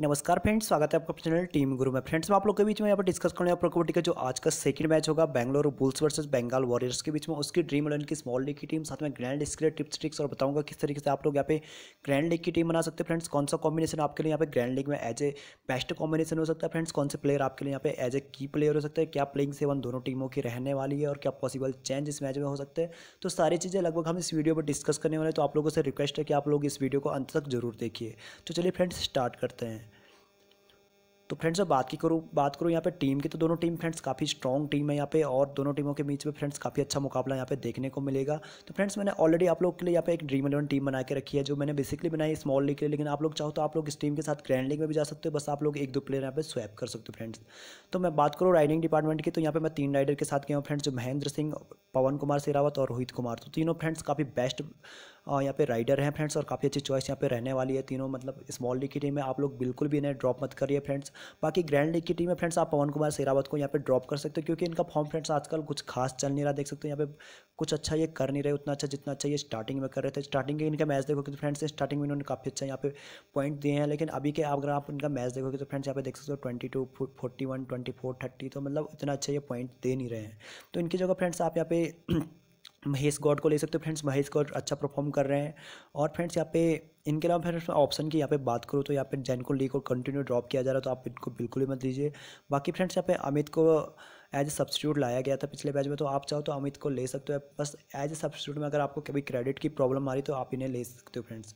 नमस्कार फ्रेंड्स, स्वागत है आपका चैनल टीम गुरु में। फ्रेंड्स मैं आप लोग के बीच में यहाँ पर डिस्कस करने वाला कबड्डी का जो आज का सेकंड मैच होगा Bangalore bulls versus Bengal warriors के बीच में। उसकी ड्रीम इलेवन की स्मॉल लीग की टीम साथ में ग्रैंड स्क्रियर टिप्स ट्रिक्स और बताऊँगा किस तरीके से आप लोग यहाँ पे ग्रैंड लीग की टीम बना सकते हैं। फ्रेंड्स, कौन सा कॉम्बिनेशन आपके लिए यहाँ पे ग्रैंड लीग में एज ए बेस्ट कॉम्बिनेशन हो सकता है? फ्रेंड्स, कौन से प्लेयर आपके लिए यहाँ पे एज ए की प्लेयर हो सकता है? क्या प्लेइंग सेवन दोनों टीमों की रहने वाली है और क्या पॉसिबल चेंज इस मैच में हो सकते हैं? तो सारी चीज़ें लगभग हम इस वीडियो पर डिस्कस करने वाले तो आप लोगों से रिक्वेस्ट है कि आप लोग इस वीडियो को अंत तक ज़रूर देखिए। तो चलिए फ्रेंड्स स्टार्ट करते हैं। तो फ्रेंड्स बात की करूँ, बात करूँ यहाँ पे टीम की तो दोनों टीम फ्रेंड्स काफ़ी स्ट्रॉन्ग टीम है यहाँ पे और दोनों टीमों के बीच में फ्रेंड्स काफ़ी अच्छा मुकाबला यहाँ पे देखने को मिलेगा। तो फ्रेंड्स मैंने ऑलरेडी आप लोग के लिए यहाँ पे एक ड्रीम इलेवन टीम बना के रखी है, जो मैंने बेसिकली बनाई स्मॉल लीग के लिए, लेकिन आप लोग चाहो तो आप लोग इस टीम के साथ ग्रैंड लीग में भी जा सकते हो, बस आप लोग एक दो प्लेयर यहाँ पे स्वैप कर सकते हो फ्रेंड्स तो मैं बात करूँ राइडिंग डिपार्टमेंट की तो यहाँ पर मैं तीन राइडर के साथ गया हूँ फ्रेंड्स जो महेंद्र सिंह पवन कुमार सिरावत और रोहित कुमार। तो तीनों फ्रेंड्स काफ़ी बेस्ट यहाँ पे राइडर हैं फ्रेंड्स और काफ़ी अच्छी चॉइस यहाँ पे रहने वाली है तीनों। मतलब स्मॉल लीग की टीम में आप लोग बिल्कुल भी इन्हें ड्रॉप मत करिए फ्रेंड्स बाकी ग्रैंड लीग की टीम में फ्रेंड्स आप पवन कुमार सेरावत को यहाँ पे ड्रॉप कर सकते हो क्योंकि इनका फॉर्म फ्रेंड्स आजकल कुछ खास चल नहीं रहा। देख सकते हो यहाँ पे कुछ अच्छा ये कर नहीं रहे, उतना अच्छा जितना अच्छा ये स्टार्टिंग में कर रहे थे। स्टार्टिंग के इनका मैच देखोगे तो फ्रेंड्स स्टार्टिंग में इन्होंने काफ़ी अच्छा यहाँ पे पॉइंट दिए हैं। लेकिन अभी के अगर आप इनका मैच देखोगे तो फ्रेंड्स यहाँ पे देख सकते हो twenty two forty one twenty four thirty तो मतलब इतना अच्छा ये पॉइंट दे नहीं रहे हैं। तो इनकी जगह फ्रेंड्स आप यहाँ पे महेश गौड को ले सकते हो। फ्रेंड्स, महेश गौड अच्छा परफॉर्म कर रहे हैं। और फ्रेंड्स, यहाँ पे इनके अलावा फ्रेंड्स ऑप्शन की यहाँ पे बात करूँ तो यहाँ पे जैन को ली को कंटिन्यू ड्रॉप किया जा रहा है तो आप इनको बिल्कुल ही मत दीजिए। बाकी फ्रेंड्स, यहाँ पे अमित को एज ए सब्सिट्यूट लाया गया था पिछले बैच में तो आप चाहो तो अमित को ले सकते हो। बस एज ए सब्सिट्यूट में अगर आपको कभी क्रेडिट की प्रॉब्लम आ रही तो आप इन्हें ले सकते हो, फ्रेंड्स।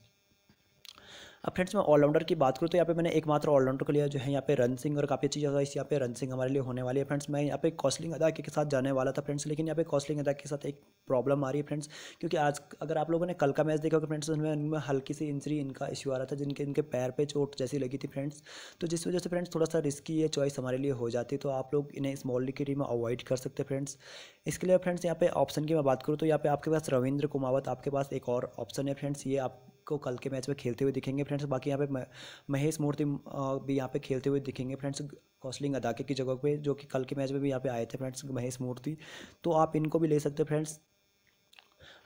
अब फ्रेंड्स मैं ऑलराउंडर की बात करूँ तो यहाँ पे मैंने एकमात्र ऑलराउंडर को लिया जो है यहाँ पे रन सिंह और काफ़ी अच्छी जगह इस यहाँ पे रन सिंह हमारे लिए होने वाली है। फ्रेंड्स मैं यहाँ पे कॉस्लिंग अदा के साथ जाने वाला था फ्रेंड्स लेकिन यहाँ पे कॉस्लिंग अदा के साथ एक प्रॉब्लम आ रही है फ्रेंड्स क्योंकि आज अगर आप लोगों ने कल का मैच देखा होगा फ्रेंड्स उसमें उनमें हल्की सी इंजरी इनका इशू आ रहा था, जिनके, इनके पैर पर चोट जैसी लगी थी फ्रेंड्स तो जिस वजह से फ्रेंड्स थोड़ा सा रिस्की ये चॉइस हमारे लिए हो जाती तो आप लोग इन्हें स्मॉल लीग की टीम में अवॉइड कर सकते फ्रेंड्स इसके लिए फ्रेंड्स यहाँ पे ऑप्शन की मैं बात करूँ तो यहाँ पे आपके पास रविंद्र कुमावत, आपके पास एक और ऑप्शन है फ्रेंड्स ये आप को कल के मैच में खेलते हुए दिखेंगे, फ्रेंड्स। बाकी यहाँ पे महेश मूर्ति भी यहाँ पे खेलते हुए दिखेंगे, फ्रेंड्स। कौसलिंग अदाके की जगह पे, जो कि कल के मैच में भी यहाँ पे आए थे, फ्रेंड्स, महेश मूर्ति। तो आप इनको भी ले सकते हैं, फ्रेंड्स।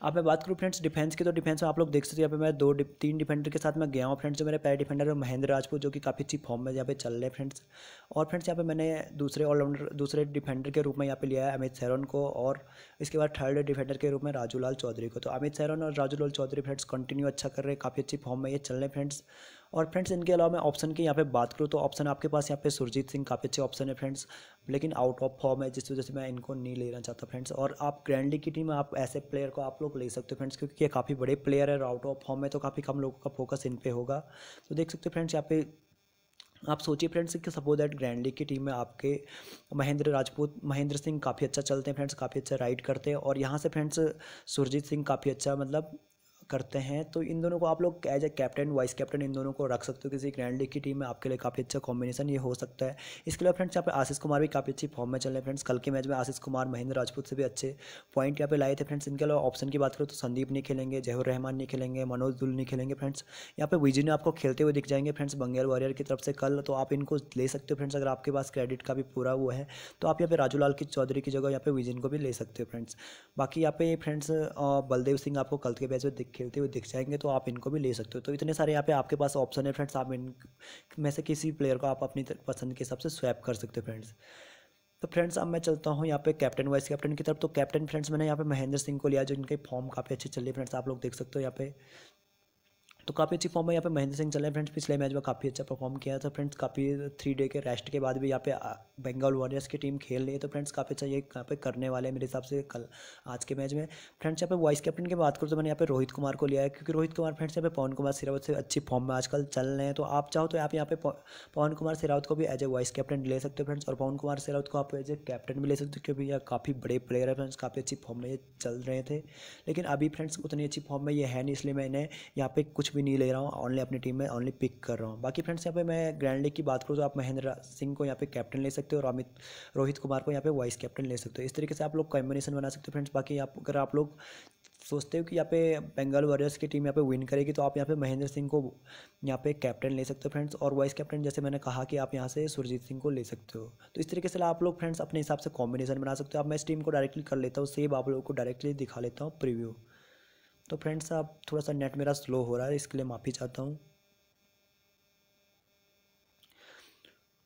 अब मैं बात करूँ फ्रेंड्स डिफेंस की तो डिफेंस में आप लोग देख सकते हैं, यहाँ पे मैं दो तीन डिफेंडर के साथ मैं गया हूँ। फ्रेंड्स जो मेरे पहले डिफेंडर है महेंद्र राजपूत, जो कि काफ़ी अच्छी फॉर्म में यहाँ पे चल रहे हैं फ्रेंड्स और फ्रेंड्स यहाँ पे मैंने दूसरे ऑलराउंडर दूसरे डिफेंडर के रूप में यहाँ पे लिया है अमित सैरन को, और इसके बाद थर्ड डिफेंडर के रूप में राजूलाल चौधरी को। तो अमित सैरन और राजूलाल चौधरी फ्रेंड्स कंटिन्यू अच्छा कर रहे हैं, काफ़ी अच्छी फॉर्म में ये चल रहे हैं फ्रेंड्स और फ्रेंड्स, इनके अलावा मैं ऑप्शन की यहाँ पे बात करूँ तो ऑप्शन आपके पास यहाँ पे सुरजीत सिंह काफ़ी अच्छे ऑप्शन है फ्रेंड्स, लेकिन आउट ऑफ़ फॉर्म है, जिस वजह से मैं इनको नहीं लेना चाहता फ्रेंड्स, और आप ग्रैंड लीग की टीम आप ऐसे प्लेयर को आप लोग ले सकते हो फ्रेंड्स, क्योंकि ये काफ़ी बड़े प्लेयर है आउट ऑफ़ फॉर्म है तो काफ़ी कम लोगों का फोकस इन पर होगा। तो देख सकते हो फ्रेंड्स, यहाँ पे आप सोचिए फ्रेंड्स कि सपोज़ दैट ग्रैंड लीग की टीम में आपके महेंद्र राजपूत, महेंद्र सिंह काफ़ी अच्छा चलते हैं फ्रेंड्स, काफ़ी अच्छा राइड करते हैं, और यहाँ से फ्रेंड्स सुरजीत सिंह काफ़ी अच्छा मतलब करते हैं तो इन दोनों को आप लोग as a captain vice captain इन दोनों को रख सकते हो। किसी ग्रैंड लीग की टीम में आपके लिए काफ़ी अच्छा कॉम्बिनेशन ये हो सकता है। इसके अलावा फ्रेंड्स यहाँ पे आशीष कुमार भी काफ़ी अच्छी फॉर्म में चल रहे हैं। फ्रेंड्स कल के मैच में आशीष कुमार, महेंद्र राजपूत से भी अच्छे पॉइंट यहाँ पे लाए थे। फ्रेंड्स इनके अलावा ऑप्शन की बात करो तो संदीप नहीं खेलेंगे जहर रहमान नहीं खेलेंगे, मनोज दुल नहीं खेलेंगे। फ्रेंड्स यहाँ पे विजय ने आपको खेलते हुए दिख जाएँगे। फ्रेंड्स बंगाल वॉरियर की तरफ़ से कल तो आप इनको ले सकते हो। फ्रेंड्स अगर आपके पास क्रेडिट का भी पूरा वो है तो आप यहाँ पे राजूलाल की चौधरी की जगह यहाँ पे विजन को भी ले सकते हो। फ्रेंड्स बाकी यहाँ पे फ्रेंड्स बलदेव सिंह आपको कल के मैच में खेलते हुए दिख जाएँगे तो आप इनको भी ले सकते हो। तो इतने सारे यहाँ पे आपके पास ऑप्शन है फ्रेंड्स आप इन में से किसी प्लेयर को आप अपनी पसंद के हिसाब से स्वैप कर सकते हो फ्रेंड्स तो फ्रेंड्स अब मैं चलता हूँ यहाँ पे कैप्टन वाइस कैप्टन की तरफ़। तो कैप्टन फ्रेंड्स मैंने यहाँ पे महेंद्र सिंह को लिया, जो इनके फॉर्म काफ़ी अच्छे चल रहे फ्रेंड्स आप लोग देख सकते हो यहाँ पे। तो काफ़ी अच्छी फॉर्म में यहाँ पे महेंद्र सिंह चल रहे हैं फ्रेंड्स पिछले मैच में काफ़ी अच्छा परफॉर्म किया था फ्रेंड्स काफ़ी थ्री डे के रेस्ट के बाद भी यहाँ पे बंगाल वॉरियर्स की टीम खेल रही है। तो फ्रेंड्स काफ़ी अच्छा ये यहाँ पे करने वाले हैं मेरे हिसाब से कल, आज के मैच में। फ्रेंड्स यहाँ पे वाइस कैप्टन की बात करूँ तो मैंने यहाँ पे रोहित कुमार को लिया है। क्योंकि रोहित कुमार फ्रेंड्स यहाँ पे पवन कुमार सिरावत से अच्छी फॉर्म में आजकल चल रहे हैं। तो आप चाहो तो आप यहाँ पे पवन कुमार सिरावत को भी एज ए वाइस कैप्टन ले सकते हो फ्रेंड्स और पवन कुमार सिरावत को आप एज ए कैप्टन भी ले सकते हो। क्योंकि भैया काफ़ी बड़े प्लेयर है फ्रेंड्स काफ़ी अच्छी फॉर्म में ये चल रहे थे। लेकिन अभी फ्रेंड्स उतनी अच्छी फॉर्म में ये है नहीं, इसलिए मैंने यहाँ पे कुछ भी नहीं ले रहा हूँ ऑनली अपनी टीम में ऑनली पिक कर रहा हूँ। बाकी फ्रेंड्स यहाँ पे मैं ग्रैंड लीग की बात करूँ तो आप महेंद्र सिंह को यहाँ पे कैप्टन ले सकते हो और अमित, रोहित कुमार को यहाँ पे वाइस कैप्टन ले सकते हो। इस तरीके से आप लोग कॉम्बिनेशन बना सकते हो फ्रेंड्स बाकी आप, अगर आप लोग सोचते हो कि यहाँ पे बंगाल वॉरियर्स की टीम यहाँ पे विन करेगी तो आप यहाँ पे महेंद्र सिंह को यहाँ पे कैप्टन ले सकते हो फ्रेंड्स और वाइस कैप्टन जैसे मैंने कहा कि आप यहाँ से सुरजीत सिंह को ले सकते हो। तो इस तरीके से आप लोग फ्रेंड्स अपने हिसाब से कॉम्बिनेशन बना सकते हो। अब मैं इस टीम को डायरेक्टली कर लेता हूँ सेव आप लोगों को डायरेक्टली दिखा लेता हूँ प्रीव्यू तो फ्रेंड्स अब थोड़ा सा नेट मेरा स्लो हो रहा है, इसके लिए माफ़ी चाहता हूँ।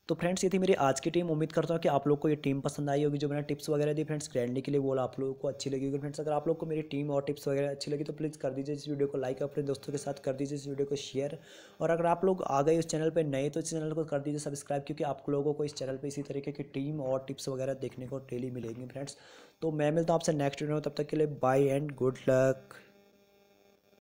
तो फ्रेंड्स ये थी मेरी आज की टीम उम्मीद करता हूँ कि आप लोग को ये टीम पसंद आई होगी। जो मैंने टिप्स वगैरह दी फ्रेंड्स ग्रैंडली के लिए बोला आप लोगों को अच्छी लगी होगी। फ्रेंड्स अगर आप लोग को मेरी टीम और टिप्स वगैरह अच्छी लगी तो प्लीज़ कर दीजिए इस वीडियो को लाइक अपने दोस्तों के साथ कर दीजिए इस वीडियो को शेयर और अगर आप लोग आ गए इस चैनल पर नए तो इस चैनल को कर दीजिए सब्सक्राइब क्योंकि आप लोगों को इस चैनल पर इसी तरीके की टीम और टिप्स वगैरह देखने को डेली मिलेंगी फ्रेंड्स तो मैं मिलता हूँ आपसे नेक्स्ट वीडियो में, तब तक के लिए बाय एंड गुड लक